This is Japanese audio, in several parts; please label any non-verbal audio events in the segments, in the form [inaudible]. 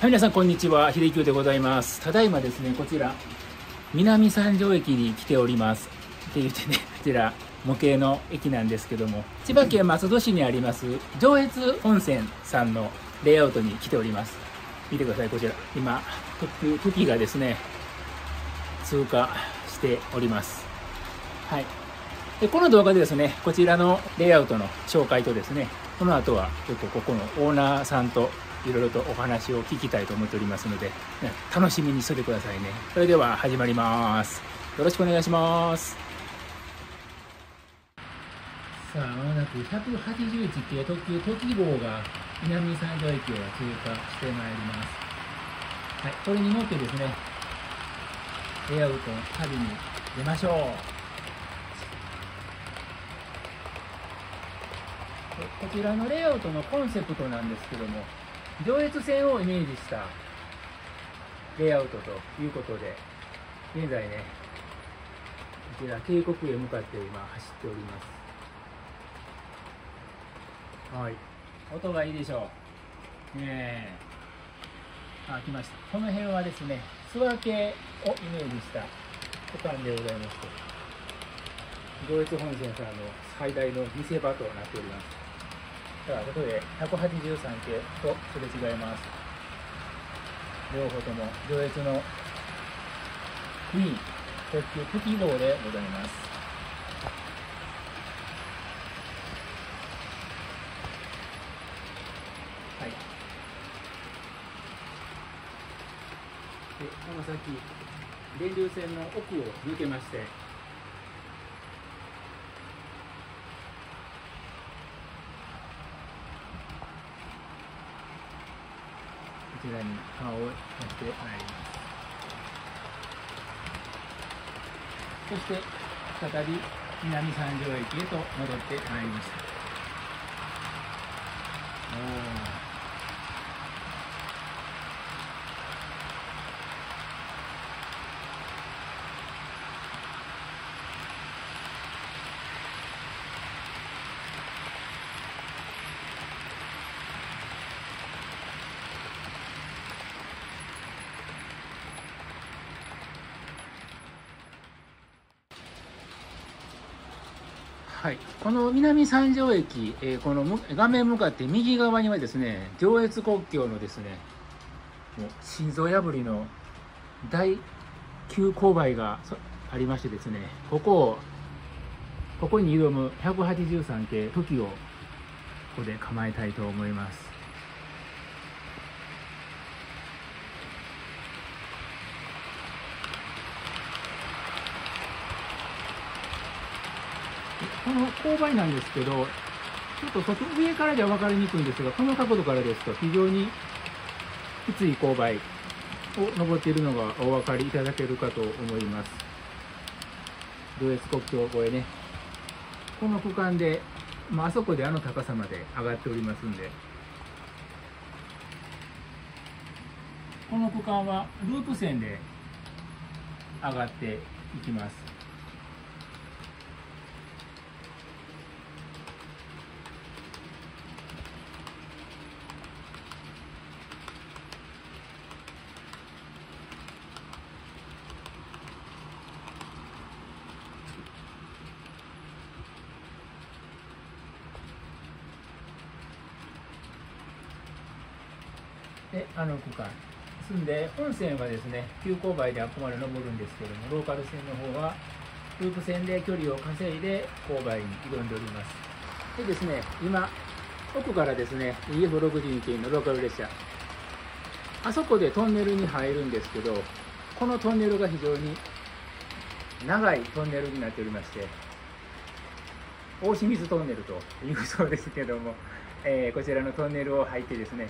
はい、皆さんこんにちは。秀樹でございます。ただいまですね、こちら、南三条駅に来ております。って言ってね、[laughs] こちら、模型の駅なんですけども、千葉県松戸市にあります、上越温泉さんのレイアウトに来ております。見てください、こちら。今、特急、時がですね、通過しております。はい。でこの動画でですね、こちらのレイアウトの紹介とですね、この後はちょっとここのオーナーさんといろいろとお話を聞きたいと思っておりますので、楽しみにしててくださいね。それでは始まります。よろしくお願いします。さあ、まもなく181系特急トキ号が南三条駅を通過してまいります。はい、これに乗ってですね、レイアウトの旅に出ましょう。こちらのレイアウトのコンセプトなんですけども上越線をイメージしたレイアウトということで現在ねこちら渓谷へ向かって今走っております。はい。音がいいでしょう。ねえ。あ来ました。この辺はですね諏訪系をイメージした区間でございまして上越本線さんの最大の見せ場となっておりますさあ、ここで183系とすれ違います。両方とも上越のクイーン、特急プティ号でございます。はい。で、この先、電流線の奥を抜けまして、ちらに顔を出してまいります。そして、再び南三条駅へと戻ってまいりました。おはい、この南三条駅、えーこの画面向かって右側にはですね上越国境のですねもう心臓破りの大急勾配がありましてですねここをここに挑む183系時をここで構えたいと思います。この勾配なんですけど、ちょっと外上からでは分かりにくいんですが、この角度からですと非常にきつい勾配を登っているのがお分かりいただけるかと思います。上越国境越えね。この区間で、まあ、あそこであの高さまで上がっておりますんで、この区間はループ線で上がっていきます。で、あの区間。で、本線はですね、急勾配であくまで登るんですけども、ローカル線の方は、ループ線で距離を稼いで勾配に挑んでおります。でですね、今、奥からですね、EF62 系のローカル列車、あそこでトンネルに入るんですけど、このトンネルが非常に長いトンネルになっておりまして、大清水トンネルというそうですけども、えーこちらのトンネルを入ってですね、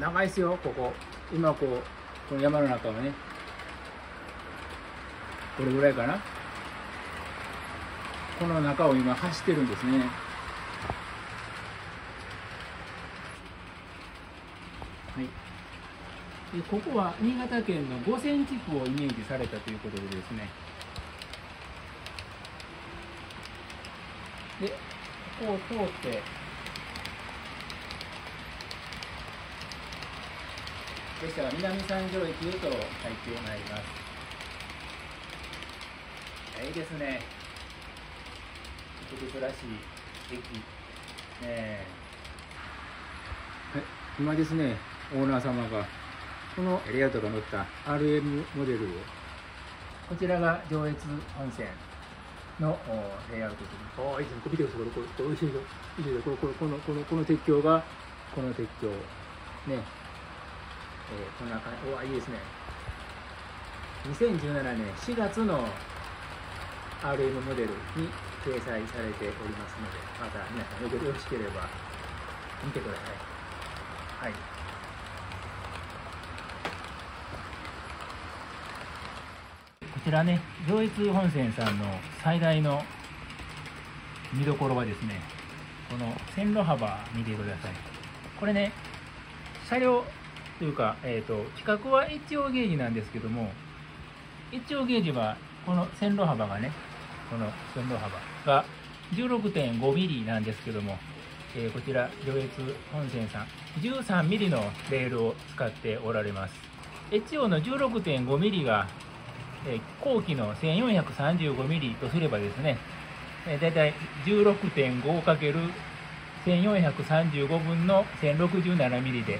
長いですよ、ここ。今こう、この山の中はね、これぐらいかな？この中を今走ってるんですね。はい。でここは新潟県の五泉地区をイメージされたということでですね。で、ここを通って、列車は南三条駅へと入ってまいります。いいですね。特別らしい駅。ねえ。はい今ですねオーナー様がこのレイアウトが載った RM モデルを。こちらが上越本線のレイアウトというああいいですね。見てください。これこれこれこれこれこのこのこの鉄橋がこの鉄橋。ね。えー、こんな感じ。おいいですね。2017年4月の RM モデルに掲載されておりますのでまた皆さんよろしければ見てください。はい。こちらね上越本線さんの最大の見どころはですねこの線路幅見てください。これね車両というか、えーと、規格は HO ゲージなんですけども HO ゲージはこの線路幅がねこの線路幅が 16.5mm なんですけども、えー、こちら上越本線さん 13mm のレールを使っておられます。HO の 16.5mm が、えー、後期の 1435mm とすればですね、えー、だいたい 16.5×1435 分の 1067mm で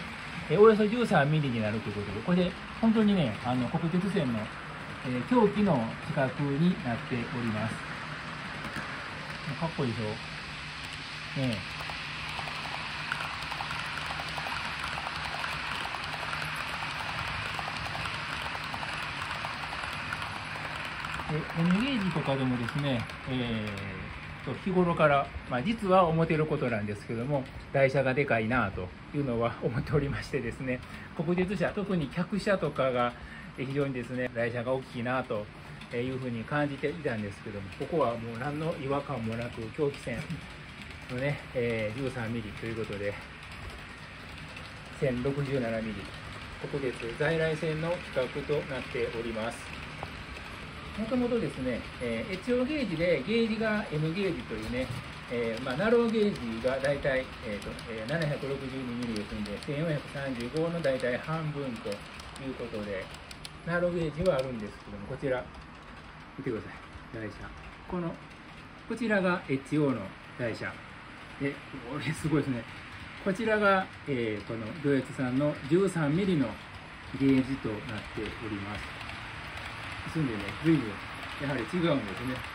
えおよそ13ミリになるということで、これで本当にね、あの国鉄線の、えー、狂気の規格になっております。かっこいいでしょ？ねえ N ゲージとかでもですね、えーと日頃から、まあ、実は思ってることなんですけども台車がでかいなというのは [laughs] 思っておりましてですね国鉄車特に客車とかが非常にですね台車が大きいなというふうに感じていたんですけどもここはもう何の違和感もなく狂気線のね、えー、13ミリということで1067ミリ。国鉄在来線の規格となっております。もともとですね、えー、エチオゲージでゲージが M ゲージというね、えー、まあ、ナローゲージが大体、えーとえー、762ミリですので、1435の大体半分ということで、ナローゲージはあるんですけども、こちら、見てください、台車。この、こちらが HO の台車。で、これすごいですね。こちらが、えー、このドイツ産の13ミリのゲージとなっております。住んでね、随分やはり違うんですね。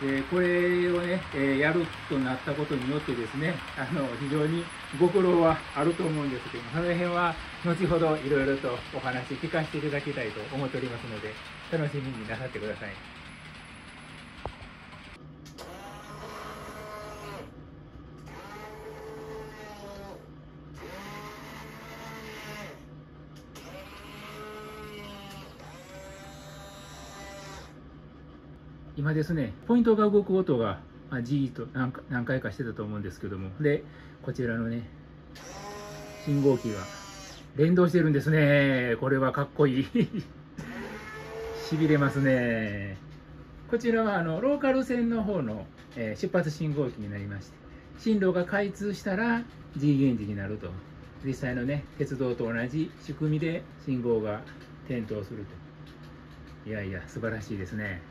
でこれをね、え、やるとなったことによってですね、あの非常にご苦労はあると思うんですけども、その辺は後ほどいろいろとお話聞かせていただきたいと思っておりますので、楽しみになさってください。今ですね、ポイントが動く音が、まあ、じーっと何何回かしてたと思うんですけども、で、こちらのね、信号機が連動してるんですね。これはかっこいい。[laughs] しびれますね。こちらはあのローカル線の方の、えー、出発信号機になりまして、進路が開通したら G ゲンジになると。実際のね、鉄道と同じ仕組みで信号が点灯すると。いやいや、素晴らしいですね。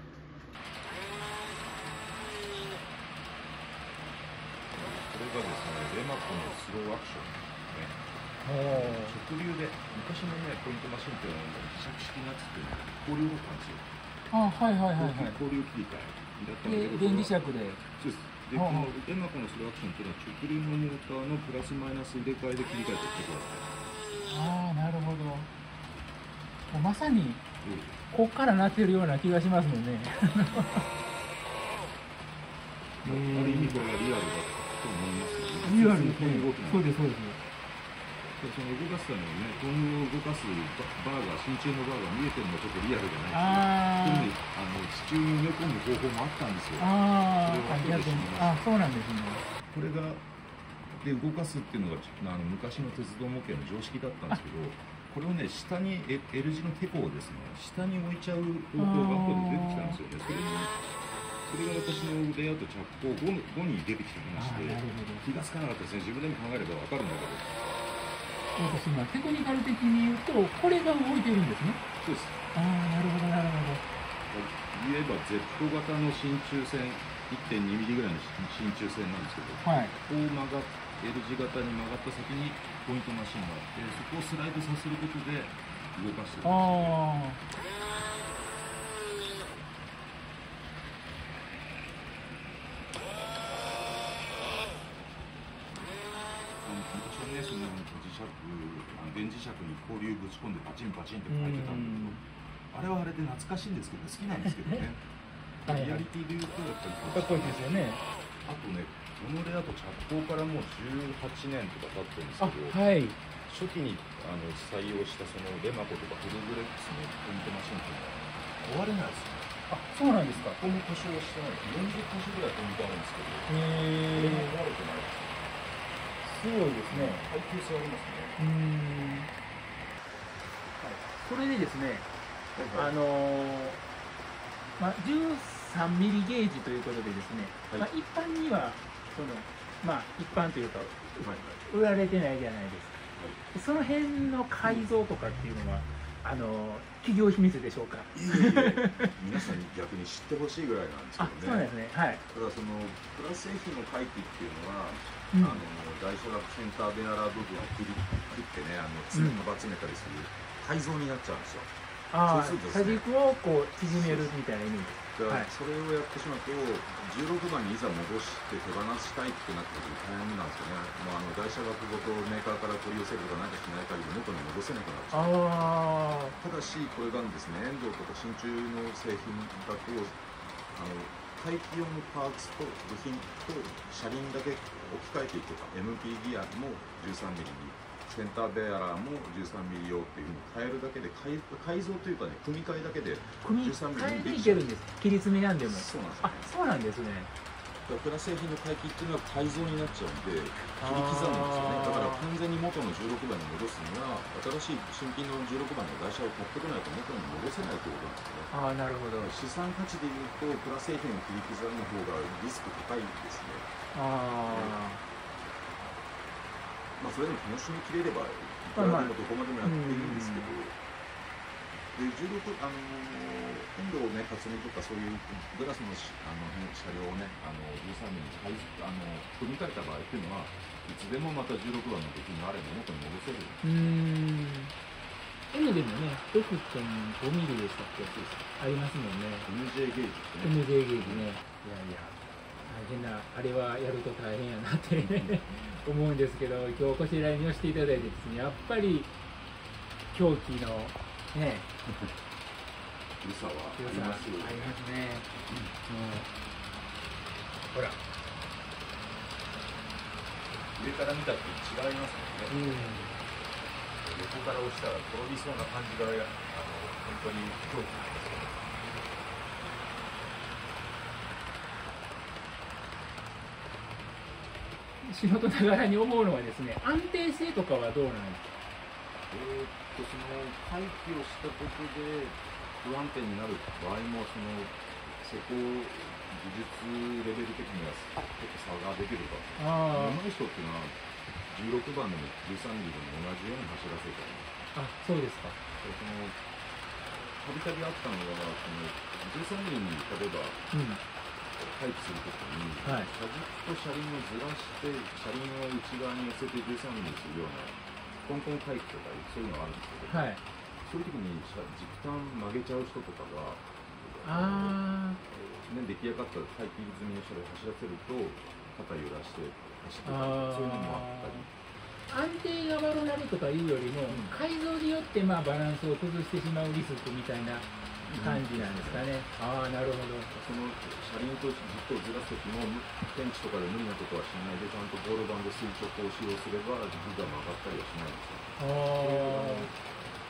がですねレマコのスローアクションね直流で昔のねポイントマシンっていうのは磁石式なやつって交流だったんですよあはいはいはいはい交流切り替えだったんで電磁石でそうですでこのレマコのスローアクションっていうのは直流のモーターのプラスマイナス入れ替えで切り替えていくことああなるほど。まさにこっからなってるような気がしますもんね。ある意味これがリアルだと思いますよね。リアルに動きそうです、そうです。その動かすためにね、トングを動かすバーが、真鍮のバーが見えてるのはちょっとリアルじゃないですあの地中に埋め込む方法もあったんですよ。ああ、そうなんですね。これがで動かすっていうのがあの昔の鉄道模型の常識だったんですけど、これをね下に L 字のテコをですね下に置いちゃう方法が後で出てきたんですよね。それにそれが私のレイアウト着工後に出てきてまして気が付かなかったです。ね自分でも考えれば分かるんだけど。私今テクニカル的に言うとこれが動いてるんですね。そうです。ああなるほどなるほ言えば Z 型の真鍮線 1.2mm ぐらいの真鍮線なんですけどどはい。こう曲がっ L 字型に曲がった先にポイントマシンがあってそこをスライドさせることで動かしてるんですよあ昔はねその磁石あの電磁石に交流ぶち込んでパチンパチンって書いてたんだけどあれはあれで懐かしいんですけど好きなんですけどねはいリアリティで言うとやっぱりかっこいいですよねあとねこのレアと着工からもう18年とか経ってるんですけどはい初期にあの採用したそのレマコとかフルブレックスのポイントマシンっていうのは壊れないですねあそうなんですかここも故障してない40箇所ぐらいポイントあるんですけどこれも壊れてないですすごいですね。耐久性ありますね。うーんそれでですねあのーまあ、13ミリゲージということでですね、はい。まあ、一般にはその、まあ、一般というかはい売られてないじゃないですか、その辺の改造とかっていうのは、あのー企業秘密でしょうか。いえいえ。皆さんに逆に知ってほしいぐらいなんですあけどね。そうですね。はい、ただそのプラス製品の回帰っていうのは、うん。あの大小学センターベアラー部分を切り切ってねあのつうん束詰めたりする改造になっちゃうんですよ。ああそうするとですね。車軸をこう縮めるみたいな意味でだからはい。それをやってしまうと16番にいざ戻して手放したいってなった時大変なんですよね、まあ、あの台車額ごとメーカーから取り寄せるとか何かしない限り元に戻せなくなるああただしこれがですね。遠藤とか真鍮の製品だとあの排気用のパーツと部品と車輪だけ置き換えていけば MP ギアも 13mm にセンターベアラーも 13mm 用っていうふうに変えるだけで改改造というかね組み替えだけで組み13替えていけるんです。切り詰めなんでもそうなんですよ。あそうなんですね。だからプラ製品の回帰っていうのは改造になっちゃうんで切り刻むんですよね。だから完全に元の16番に戻すには新しい新品の16番の台車を買ってこないと元に戻せないということなんですよね。ああなるほど。資産価値でいうとプラ製品を切り刻む方がリスク高いですね。あまあそれでも楽しみきれればいくらでもどこまでもやっていいんですけど、で16あの遠藤ね克美とかそういうグラスのしあの車両をねあの13ミリに改あの組み替えた場合っていうのはいつでもまた16番の時にあれば元に戻せる。あうーん。N でもね6.5ミリでしたっけ？ありますもんね。MJ ゲージですね。MJ ゲージね。いやいや。大変なあれはやると大変やなって思うんですけど今日こちらに寄せていただいてですねやっぱり狂気のね良さはありますね、もうほら。上から見たって違いますもんね。うん。横から押したら転びそうな感じがあの本当に狂気なんですよ仕事ながらに思うのはですね安定性とかはどうなんですか？えーっとその回帰をしたことで不安定になる場合もその施工技術レベル的には結構差が出てるかあ上手い人っていうのは16番でも13ミリでも同じように走らせたりああそうですか。そのたびたびあったのはその13ミリに例えばうん回帰するときに、はい。車軸と車輪をずらして車輪を内側に寄せて13ミリにするようなコンコン回帰とかそういうのがあるんですけど、はい。そういう時に車軸端曲げちゃう人とかがあね、出来上がった回帰済みの車両を走らせると肩揺らして走ってたありそういうのもあったり。あ安定が悪なるとかいうよりも、ん。改造によってまあバランスを崩してしまうリスクみたいな感じなんですかね、ああなるほど。その車輪と軸をずらす時も天地とかで無理なことはしないでちゃんとボール板で垂直を使用すれば軸が曲がったりはしないんですよ。あ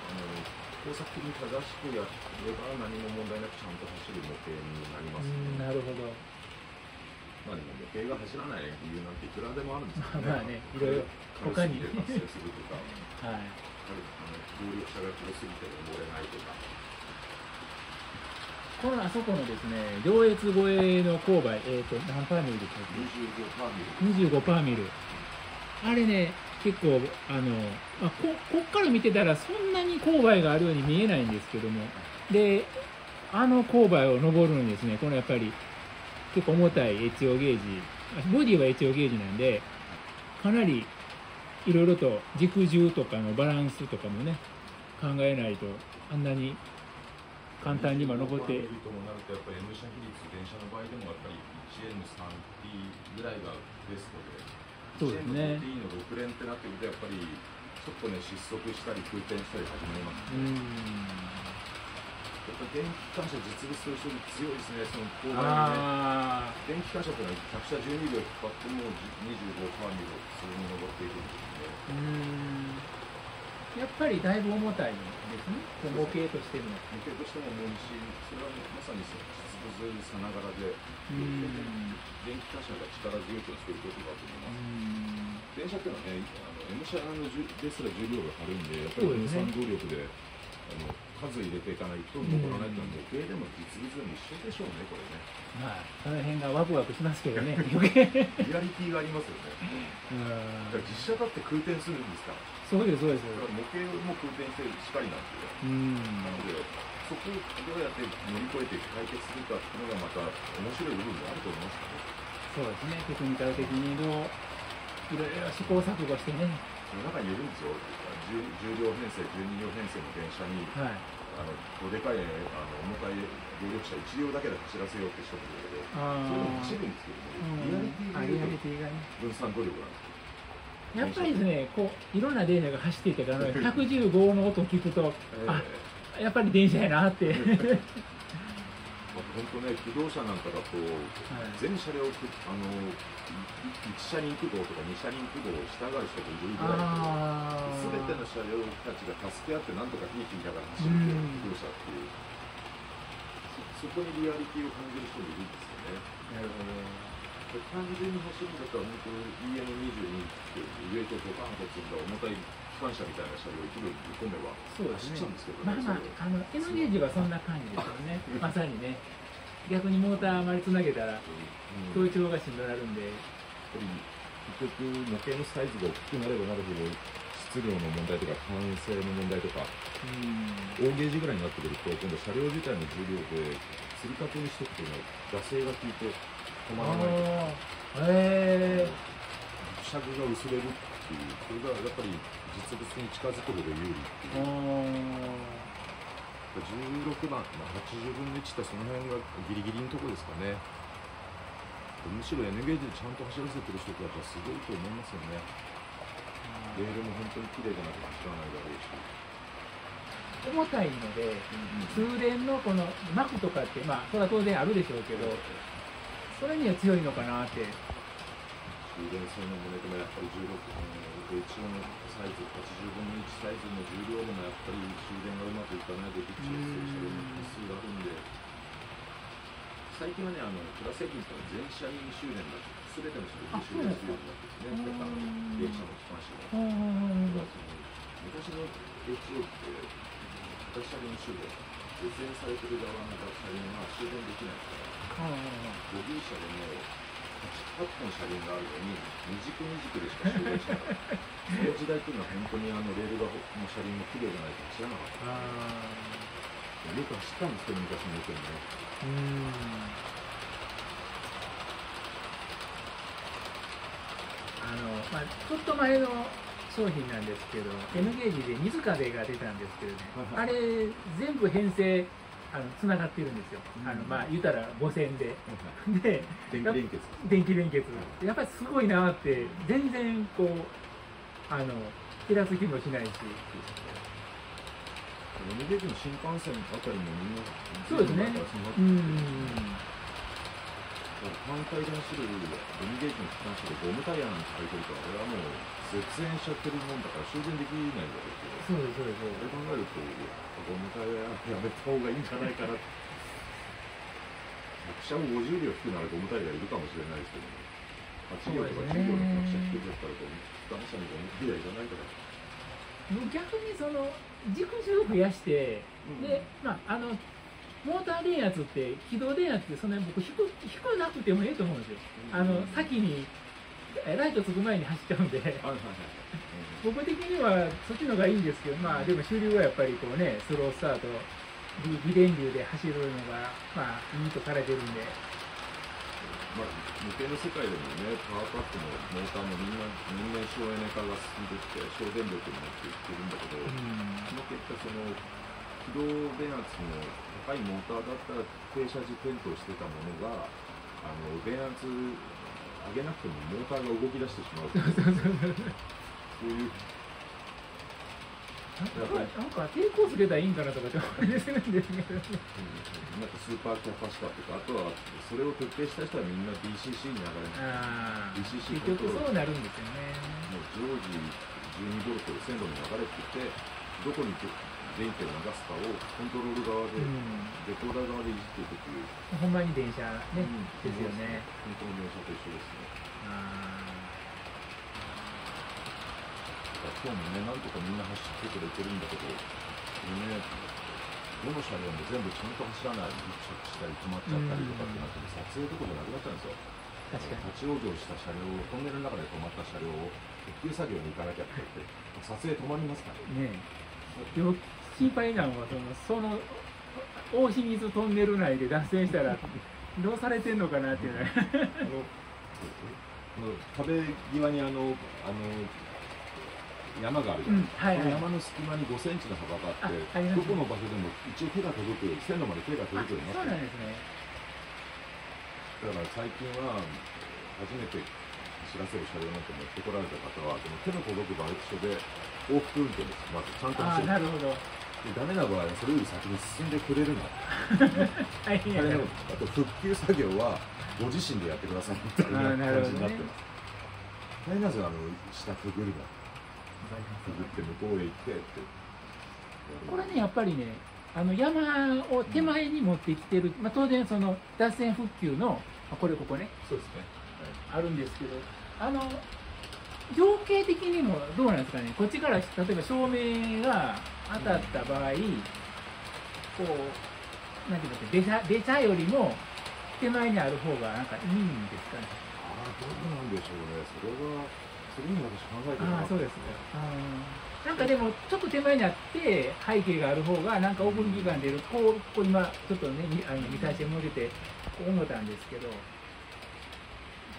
あの工作的に正しくやれば何も問題なくちゃんと走る模型になりあますうんなるほど。まあでも模型が走らない理由なんていくらでもあるんですよね。まあねいろいろ他に。[laughs] はい。あるあの動力車が黒すぎて登れないとか。このあそこのですね上越越えの勾配えっ、と何パーミルでしたっ25パーミけ25パーミル。あれね結構あの、まあ、ここっから見てたらそんなに勾配があるように見えないんですけども。であの勾配を登るのにですねこのやっぱり結構重たい HO ゲージ。ボディは HO ゲージなんでかなりいろいろと軸重とかのバランスとかもね考えないとあんなに簡単に今登って。25ともなるとやっぱり M 車比率電車の場合でもやっぱり 1N3T ぐらいがベストで。そうですね。1N5T の6連ってなってくるとやっぱりちょっとね失速したり空転したり始めますうね、ん。やっぱ電気機関車実物と一緒に強いですねその勾配にね。電気機関車ってのは客車12秒引っ張っても25カーミルを普通に登っていくんですよね。うんやっぱりだいぶ重たいですね。模型としても模型としても重いしそれはまさに実物さながらでうん。電気機関車が力強く作ることだと思いうます。ん。電車っていうのはね、あの M 車のですら重量が軽いんで、やっぱり分そうですね散動力であの数入れていかないと登らないと模型でも実物でも一緒でしょうね、これね。まあその辺がワクワクしますけどね [laughs] 余計。リアリティがあります。よね。うんだから実車だって空転す。るんです。から、そうです。そうです。だから模型も空転してしかりなんです。よ。うんなので、そこをどうやって乗り越えて解決す。るかっていうのがまた面白い部分であると思います。ね。そうです。ねテクニカル的にいろいろ試行錯誤してねその中にいるんです。よ、重重量編成、12両編成の電車に、はい。あのどでかいあの重たい動力車1両だけで走らせようってしたんだけど、あそれも走るんですけども、リアリティ分散努力なんですよ。やっぱりですねこういろんな電車が走っていてから [laughs] 115の音を聞くとあえーやっぱり電車やなって、[laughs] 本当ね、機動車なんかだと、全車両くあの1車輪駆動とか2車輪駆動を従う人がいるぐらいあすべての車両たちが助け合ってなんとかひいきながら走るうん。機動車っていう、そそこにリアリティを感じる人もいるんですよね。なるほで単純に走るんだったら本当に EN22 っていうウエイトをドカンと積んだ重たい機関車みたいな車両を一部ぶっ込めば走っちゃうんですけどまあね。まああのゲージはそんな感じですよね。まさにね。逆にモーターあまりつなげたらうん。統一がしんどなるんで。結局模型のサイズが大きくなればなるほど質量の問題とか完成の問題とかうん。大ゲージぐらいになってくると今度車両自体の重量で吊り掛けにしておくというのは惰性が効いて止まらないとあー。へえ尺が薄れるっていうそれがやっぱり実物に近づくほど有利っていう。16番、まあ、80分の1ってその辺がギリギリのとこですかね。むしろ N ゲージでちゃんと走らせてる人たちはすごいと思いますよね。レールも本当に綺麗じゃなくて走らないだろうし。重たいので通電のこの膜とかってまあそれは当然あるでしょうけどそれには強いのかなって。充電性のもねでもやっぱり16うん一応のサイズ80分の1サイズの重量でもやっぱり充電がうまくいかないでピッチをする車両も数があるんで最近はねあのプラスエキンってのは全車輪終電になって全ての車両で終電するようになってですねあの電車も機関車もただその昔の HO って片車輪終電絶縁されてる側の車輪は終電できないからボディ車でも 8, 8本車輪があるのに二軸二軸でしか終電しなかったその時代っていうのは本当にあのレー。ルがの車輪も綺麗じゃないと走らなかっあたよく走ったんですけど昔の意見ねーうん。あのまあちょっと前の商品なんですけど N ゲージで水風が出たんですけどね、はいはい。あれ全部編成あのつながってるんですよ、うん。あのまあ言うたら母線で。で電気連結電気連結。やっぱりすごいなって全然こうあの照らす気もしないし。ノルウェージの新幹線あたりもみん。なそうですね。うん。反対で走るエニゲージの機関車でゴムタイヤなんて書いてるからあれはもう絶縁しちゃってるもんだから終電できないわけですよそうですそうです。それ考えるとゴムタイヤやめた方がいいんじゃないかな客車も50両引くならゴムタイヤいるかもしれないですけど8両とか10両の客車引くんだったらゴム機関車にゴムタイヤいらないから。逆にその軸重を増やして、でまああのモーター電圧って軌道電圧ってそんなに僕低くなくてもいいと思うんですよ、あの先にえライトつく前に走っちゃうんで。はいはいはい僕的にはそっちの方がいいんですけど、まあでも主流はやっぱりこうね、スロースタート、微微電流で走るのが、まあいいとされてるんで、まあ、無形の世界でもね、パワーパックのモーターもみんな年々省エネ化が進んできて、省電力になっていってるんだけど、うん。その結果、その軌道電圧の高いモーターだったら停車時点灯してたものが、あの電圧上げなくてもモーターが動き出してしまう [laughs] そういうなんか抵抗つけたらいいんかなとかって思い出するんですけど、なんかスーパーキャパシタとか、あとはそれを徹底した人はみんな DCC に流れる。あー DCC 結局そうなるんですよね。もう常時12ボルト線路に流れてて、どこに電気を流すかをコントロール側で、うんレコーダー側でいじっていくという、ほんまに電車ね、うんですよね。本当の電車と一緒ですね。あだから今日もね、なんとかみんな走ってくれてるんだけど、これね、どの車両も全部ちゃんと走らない、ギクシャクしたり止まっちゃったりとかってなって、撮影どころじゃなくなっちゃうんですよ。ー確かに。立ち往生した車両を、トンネルの中で止まった車両を、復旧作業に行かなきゃって言って、撮影止まりますからね。でも心配なのはそのその大清水トンネル内で脱線したら [laughs] どうされてんのかなっていうのは壁際にあのあの山があるじゃないうんはい山の隙間に5センチの幅があってああね。どこの場所でも一応手が届く線路まで手が届くようになってる。なんですね。だから最近は初めて知らせる車両なんて持ってこられた方はその手の届く場所で往復運転です。まずちゃんと走る。なるほど。でダメな場合はそれより先に進んでくれるな。[laughs] 大変やな。あれのあと復旧作業はご自身でやってくださいみたいな感じになってます。大変なんですよ、あの下くぐるの。くぐって向こうへ行ってって。これね、やっぱりね、あの山を手前に持ってきてる、まあ、当然、その脱線復旧の、あこれ、ここね、そうですね。あるんですけど、あの情景的にもどうなんですかね、こっちから例えば照明が当たった場合、こう、なんていうか、べちゃべちゃよりも手前にある方がなんかいいんですかね。ああ、どうなんでしょうね。それは、それに私考えてなかですか。なんかでも、ちょっと手前にあって、背景がある方が、なんかオープン期間で、こう、こう今、ちょっとね、みあの見させてもらってて、こう思ったんですけど、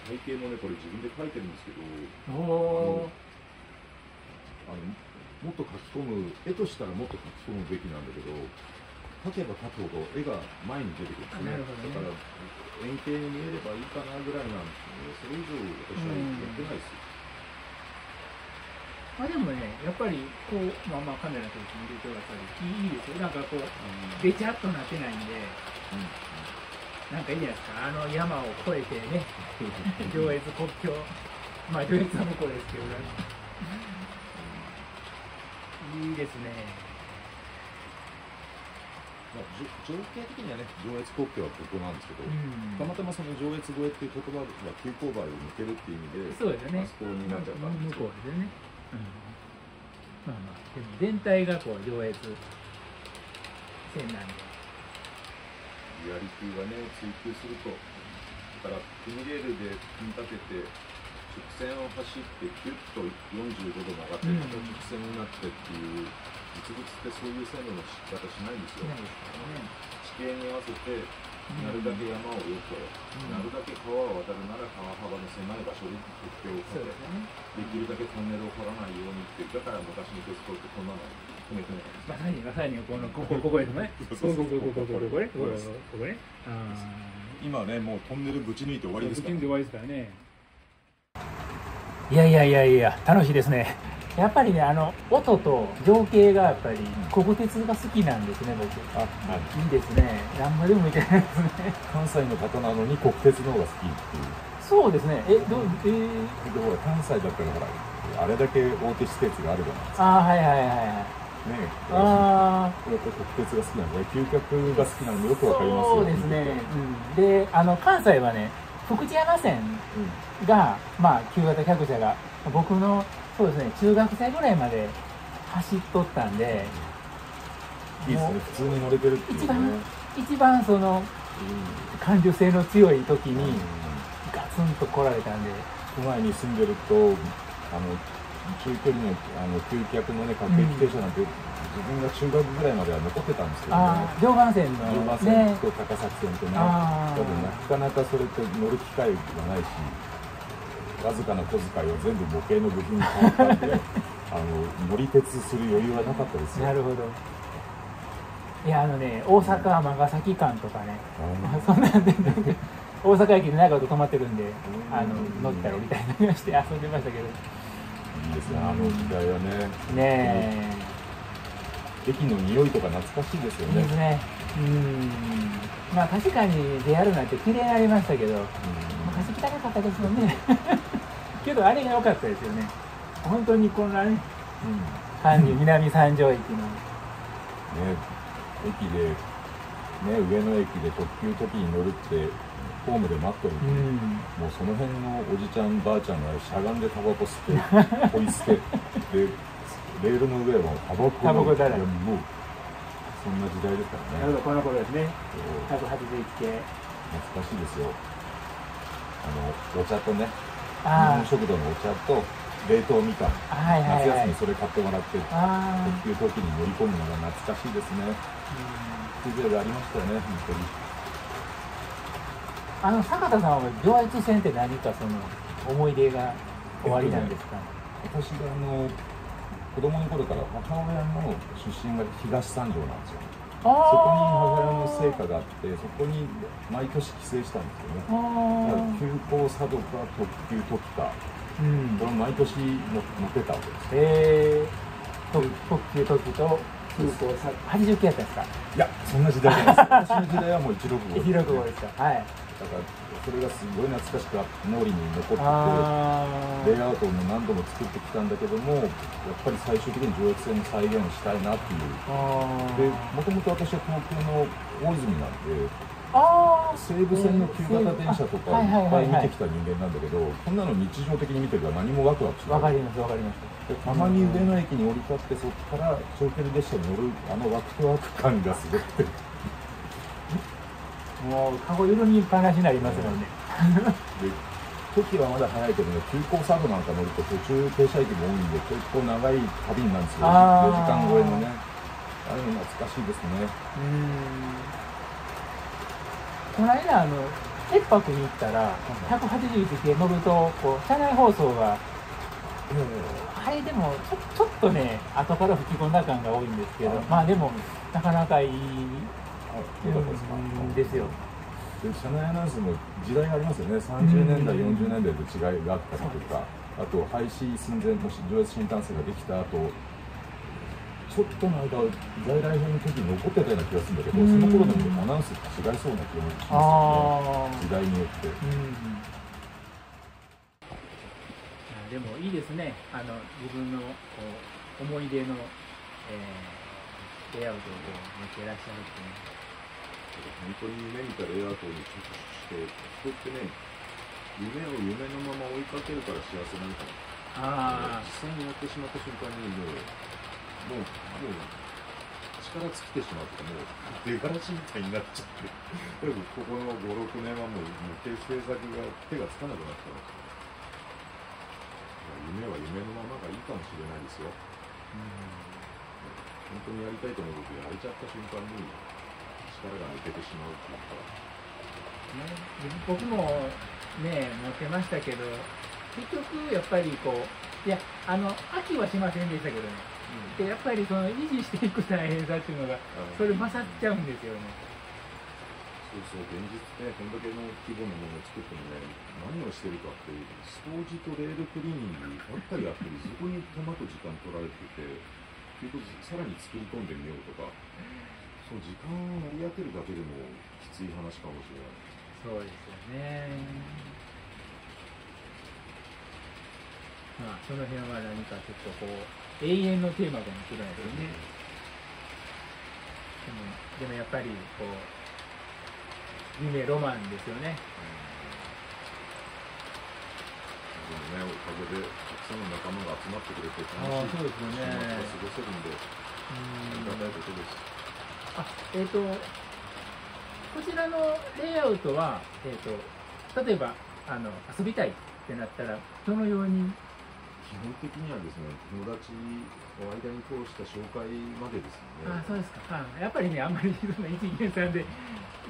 背景もね、これ自分で書いてるんですけど、おー、あの、もっと書き込む、絵としたらもっと書き込むべきなんだけど、書けば書くほど絵が前に出てくるんですね。ねだから、円形に見えればいいかなぐらいなんですけど、それ以上私はやってないですよ。まあでもね、やっぱりこう、まあまあカメラの時見ると、やっぱりいいですよ。なんかこう、べちゃっとなってないんで、うんなんかいいじゃないですか。あの山を越えてね、[laughs] 上越国境、まあ上越は向こうですけど、いいですね。まあ、情景的にはね、上越国境はここなんですけど、うんたまたまその上越越えっていう言葉が急勾配を抜けるっていう意味で、そうですよねあそこになっちゃったんです向こけどうですよね。うん、まあまあ、でも全体がこう上越線なんで。リアリティがね、追求すると、だから、組レールで組み立てて、直線を走って、ギュッと45度曲がって、うんまた直線になってっていう、実物ってそういう線路の敷き方しないんですよ。すね。地形に合わせて、なるだけ山をよく、なるだけ川を渡るなら川幅の狭い場所に鉄橋をかそうできるだけトンネルを掘らないようにって、だから昔の鉄道ってこんなの止めてないまさにまさにこのここここですね。こここここここここね。ここここね。あ今ね、もうトンネルぶち抜いて終わりですから、で終わりですからね。いやいやいやいや楽しいですね。やっぱりねあの音と情景がやっぱり国鉄が好きなんですね僕。あ、はい。いいですね。何までも見てないですね。関西の方なのに国鉄の方が好きっていう。そうですね。えどうえー、でほら関西だったらほらあれだけ大手施設があるじゃないですかあーはいはいはいはい。ねえああ。やっぱり国鉄が好きなんで究極が好きなのでよくわかりますよそうですね。うん、であの関西はね福知山線うんが、まあ、旧型客車が僕のそうですね。中学生ぐらいまで走っとったんでいいですね。普通に乗れてるっていうね。一番一番その感受性の強い時うん。にガツンと来られたんで、都内に住んでるとあの中距離のあの究極のね各駅停車なんて、自分が中学ぐらいまでは残ってたんですけどね。常磐線の常磐線ねと高崎線とね多分なかなかそれって乗る機会がないしわずかな小遣いを全部模型の部品に変わったんであの乗り鉄する余裕はなかったですよ。なるほど。いやあのね大阪尼崎間とかね。そんなんで大阪駅で長く止まってるんであの乗ったり降りたりして遊んでましたけど。いいですねあの時代はね。ね駅の匂いとか懐かしいですよね。えいいですね。うん。まあ確かに JR なんて綺麗になりましたけど。うん。昔汚かったですよね。[laughs] けどあれが良かったですよね。本当にこんなねうん感じ南三条駅の。ね、駅で、ね、上野駅で特急時に乗るってホームで待ってると、うん。もうその辺のおじちゃんばあちゃんがしゃがんでタバコ吸って [laughs] ポイ捨て。でレールの上はタバコ。タバコだらけ。もうそんな時代ですからね。なるほどこの頃ですね。そう。181系。懐かしいですよあのお茶とね日あ本食堂のお茶と冷凍みかん。あはいはいはい。夏休みそれ買ってもらってああ特急時に乗り込むのが懐かしいですね。風情がありましたよね本当に。あの坂田さんは上越線って何かその思い出が終わりなんですか、私があの子供の頃から母親の出身が東三条なんですよそこに母親の成果があってそこに毎年帰省したんですよね。だからあ急行佐渡か特急時かーうん。毎年乗乗ってたわけです。えー、特特急時と空港さ80系やったんですか？いやそんな時代じゃないです。[laughs] 私の時代はもう165 165ですかはい。だからそれがすごい懐かしく脳裏に残っててあレイアウトも何度も作ってきたんだけどもやっぱり最終的に上越線の再現をしたいなっていう。あでもともと私は東京の大泉なんであ西武線の旧型電車とかはいっぱはい見てきた人間なんだけどこんなの日常的に見てるから何もワクワクしない。わかりますわかります。でたまに上野駅に降り立ってそこから長距離列車に乗るあのワクワク感がすごくてもうカゴ緩みっぱなしになりますもんね、で時はまだ早いけどね急行サードなんか乗ると途中停車駅も多いんで結構長い旅になるんですよ。あー。4時間超えのね。あれも懐かしいですね。うん。この間あの鉄泊に行ったら181系乗るとこう車内放送があれでもちょちょっとね後から吹き込んだ感が多いんですけどあまあでもなかなかいいあよかったですかうんですよで車内アナウンスも時代がありますよね。30年代40年代と違いがあったりとかあと廃止寸前の上越新幹線ができた後ちょっとの間在来編の時に残ってたような気がするんだけどうん。その頃のアナウンスって違いそうな気がしますよね。あ時代によって。うん。でもいいですね。あの自分のこう思い出の、えー、レイアウトをこう持ってらっしゃるっていう本当に夢見たレイアウトに着手して人ってね夢を夢のまま追いかけるから幸せなのかなあ実際にやってしまった瞬間にもうもうもう力尽きてしまってもう出がらしみたいになっちゃって。とにかくここの56年はもうもう手制作が手がつかなくなったんですよ夢は夢のままがいいかもしれないですよ。本当にやりたいと思うことやれちゃった瞬間に力が抜けてしまうっていうかね、僕もね持ってましたけど結局やっぱりこういやあの秋はしませんでしたけどね。でやっぱりその維持していく大変さっていうのがそれ勝っちゃうんですよね。そうそう、現実ね、こんだけの規模のものを作ってもね、何をしてるかっていう、掃除とレールクリーニングばっかりやってる、そこに手間と時間取られてて、結局さらに作り込んでみようとか、その時間を割り当てるだけでもきつい話かもしれない。そうですよね。まあその辺は何かちょっとこう永遠のテーマかもしれないですね。でもでもやっぱりこう夢ロマンですよね。でもね、おかげでたくさんの仲間が集まってくれて、楽しいそうですよね。週末が過ごせるんで、ありがたいことです。あえっ、とこちらのレイアウトは、えー、と例えばあの遊びたいってなったらどのように？基本的にはですね友達を間に通した紹介までですね。あそうですか、あやっぱりね、あんまりその一元さんで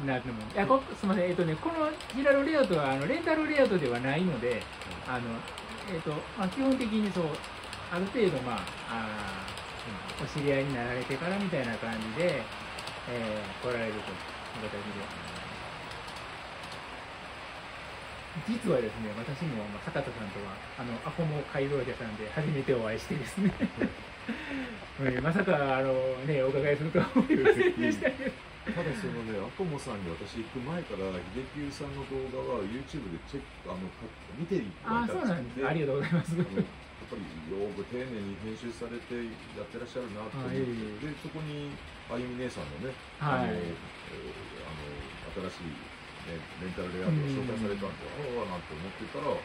なっても、いやこすみません、えっ、とね、このヒラロレイアウトはあのレンタルレイアウトではないので、あのえっ、とまあ、基本的にそう、ある程度、まああー、お知り合いになられてからみたいな感じで、えー来られるという形で。実はですね、私も、まあ、坂田さんとは、あの、アコモ改造者さんで初めてお会いしてですね、[laughs] うんまさか、あの、ね、お伺いするとは思いませんでしたけど。ただそのねアコモさんに私行く前から秀久さんの動画は YouTube でチェックあのか見ていたああ、そうなんです。ありがとうございます。やっぱりよく丁寧に編集されてやってらっしゃるなと思って、でそこにあゆみ姉さんのね、はい。あのえーあの新しい、ね、レンタルレイアウトが紹介されたんで、ああなんて思ってたら、あ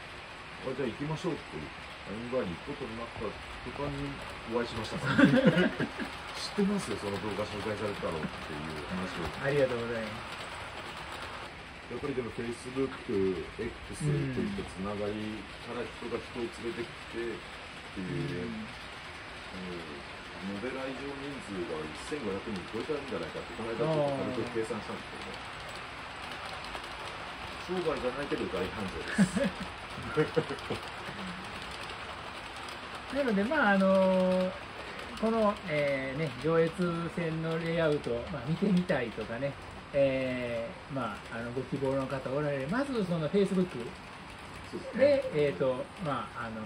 じゃあ行きましょうってアユニバーに行くことになった途端にお会いしましたから、ね、[laughs] 知ってますよその動画紹介されたろうっていう話を。ありがとうございます。やっぱりでも Facebook、X といったつながりから人が人を連れてきてっていうね、あのモデラ以上人数が1500人超えたんじゃないかって、この間ちょっと軽く計算したんですけどね、商売じゃないけど大繁盛です。なので、まあ、あのこの、えーね、上越線のレイアウト、まあ、見てみたいとかね、えーまあ、あのご希望の方おられる、まずその Facebook そうですねで、えーとまあ、あの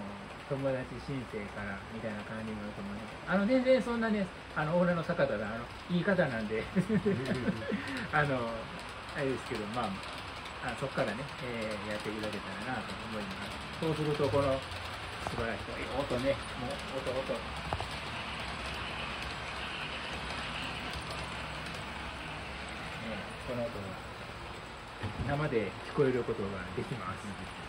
友達申請からみたいな感じになると思います。あの全然そんなね、あの俺の坂田だ、あの言い方なんで、[laughs] あの、あれですけど、まあ、あそこからね、えーやっていただけたらなと思います。そうすると、この素晴らしい音ね、もう音、音。ねこの音が生で聞こえることができます。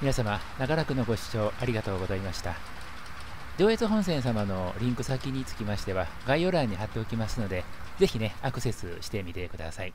皆様長らくのご視聴ありがとうございました。上越本線様のリンク先につきましては概要欄に貼っておきますのでぜひねアクセスしてみてください。